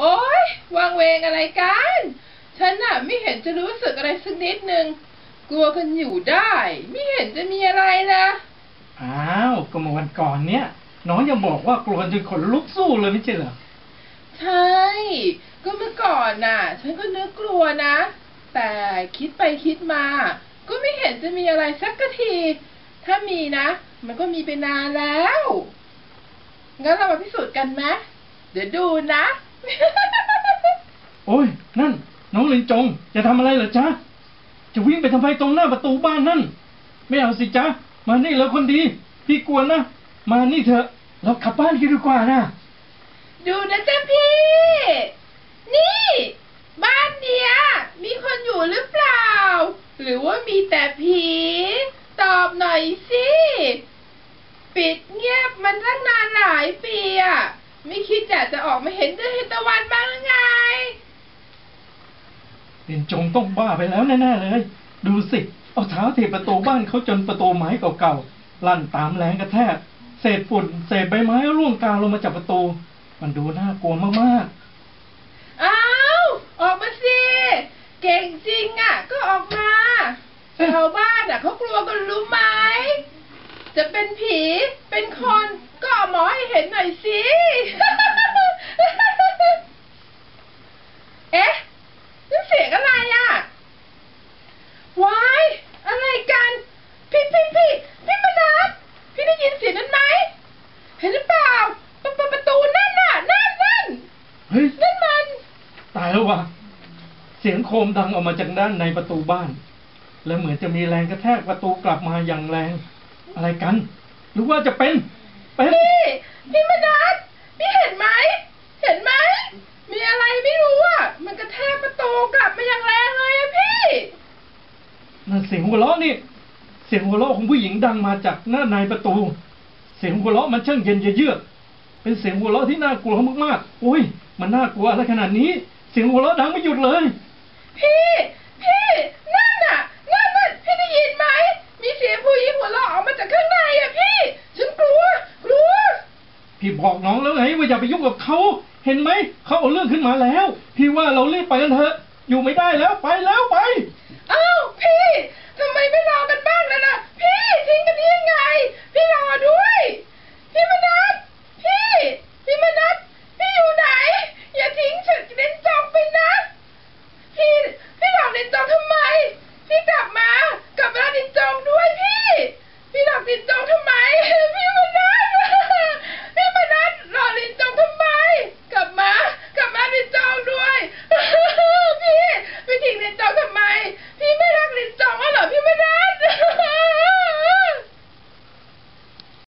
โอ๊ยวางเวงอะไรกัน ฉันน่ะไม่เห็นจะรู้สึกอะไรสักนิดนึง กลัวกันอยู่ได้ ไม่เห็นจะมีอะไรนะอ้าวก็เมื่อวันก่อนเนี้ยน้องยังบอกว่ากลัวจนขนลุกสู้เลยไม่ใช่เหรอ ใช่ ก็เมื่อก่อนน่ะ ฉันก็นึกกลัวนะ แต่คิดไปคิดมา ก็ไม่เห็นจะมีอะไรสักกะที ถ้ามีนะ มันก็มีไปนานแล้ว งั้นเรามาพิสูจน์กันไหมเดี๋ยวดูนะ โอ้ย นั่น น้องลินจง จะทำอะไรเหรอจ๊ะ จะวิ่งไปทำไมตรงหน้าประตูบ้านนั่น ไม่เอาสิจ๊ะ มานี่แล้วคนดี พี่กวนนะ มานี่เถอะ เรากลับบ้านกันดีกว่านะดูนะจ๊ะพี่ นี่ บ้านเนี้ย มีคนอยู่หรือเปล่า หรือว่ามีแต่ผีตอบหน่อยสิ ปิดเงียบมันตั้งนานหลายปีอะ ไม่คิดอยากจะออกมาเห็นเดือนเห็นตะวันบ้างหรือไงลินจงต้องบ้าไปแล้วแน่ๆเลย ดูสิ เอาเท้าถีบประตูบ้านเขาจนประตูไม้เก่าๆ ลั่นตามแรงกระแทก เศษฝุ่น เศษใบไม้ร่วงกลางลงมาจากประตู มันดูน่ากลัวมากอ้าว ออกมาสิ เก่งจริงอะ ก็ออกมาชาวบ้านอะเขากลัวกันรู้ไหม จะเป็นผี เป็นคน ก็เอาหมอให้เห็นหน่อยสิ เอ๊ะนั่นเสียงอะไรอะวายอะไรกัน พี่พี่พี่พี่มนัสพี่ได้ยินเสียงนั้นไหม เห็นหรือเปล่าประประประตูนั่นน่ะ นั่นนั่น ๆ เฮ้ย นั่นมัน ตายแล้ววะเสียงโครมดังออกมาจากด้านในประตูบ้าน แล้วเหมือนจะมีแรงกระแทกประตูกลับมาอย่างแรง อะไรกัน หรือว่าจะเป็น เป็นพี่พี่มนัสพี่เห็นไหมเห็นไหมมีอะไรไม่รู้อะมันกระแทกประตูกลับมาอย่างแรงเลยอะพี่นั่นเสียงหัวเราะนี่ เสียงหัวเราะของผู้หญิงดังมาจากหน้าในประตู เสียงหัวเราะมันช่างเย็นเยือกเป็นเสียงหัวเราะที่น่ากลัวมากๆโอ้ย มันน่ากลัวอะไรขนาดนี้ เสียงหัวเราะดังไม่หยุดเลย พี่ พี่นั่นน่ะนั่นน่ะพี่ได้ยินไหม มีเสียงผู้หญิงหัวเราะออกมาจากข้างในอะพี่ ฉันกลัว กลัว พี่บอกน้องแล้วไงว่าอย่าไปยุ่งกับเขา เห็นไหม เขาเอาเรื่องขึ้นมาแล้ว พี่ว่าเรารีบไปกันเถอะ อยู่ไม่ได้แล้ว ไปแล้วไป